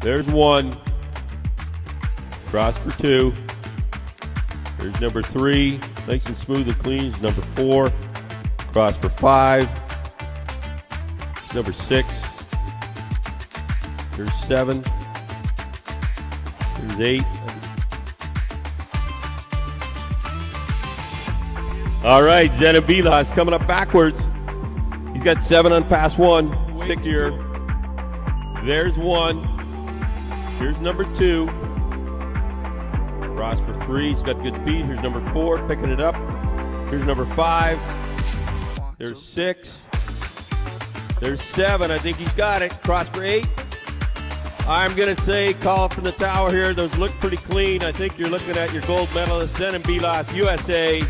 There's one. Cross for two. There's number three. Nice and smooth and clean. Number four. Cross for five. Number six. There's seven. There's eight. All right, Zenon Bilas coming up backwards. He's got seven on pass one. Six here. There's one. Here's number two. Cross for three. He's got good speed. Here's number four, picking it up. Here's number five. There's six. There's seven. I think he's got it. Cross for eight. I'm going to say call from the tower here. Those look pretty clean. I think you're looking at your gold medalist, Zenon Bilas, USA.